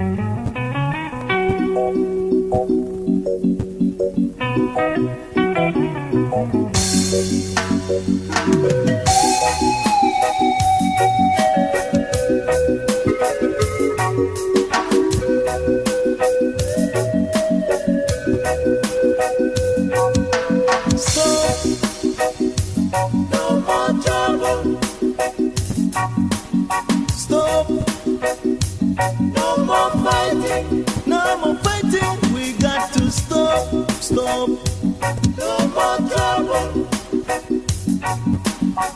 Stop. No more fighting, no more fighting. We got to stop, stop. No more trouble.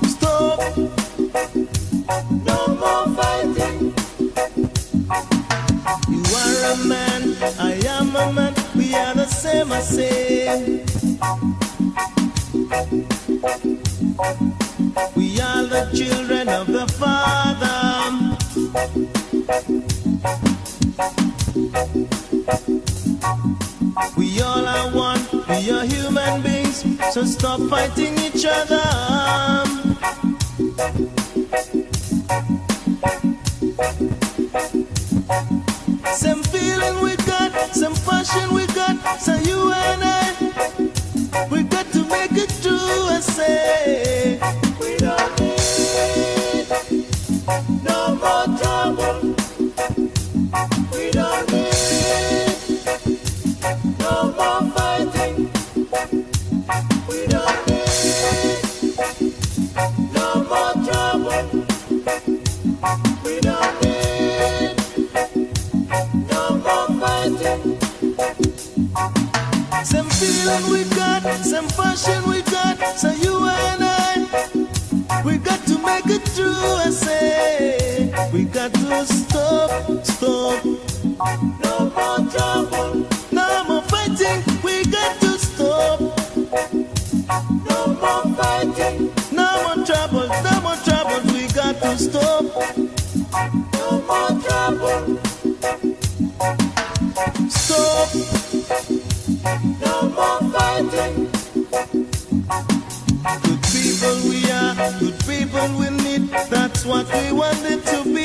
Stop. No more fighting. You are a man, I am a man. We are the same, I say. We are the children of the Father. We all are one, we are human beings, so stop fighting each other. we don't need no money Some feeling we got, some passion we got, so you and I, we got to make it through. I say, we got to stop, stop. don't stop. No more trouble. Stop. No more fighting. Good people we are, good people we need. That's what we wanted to be.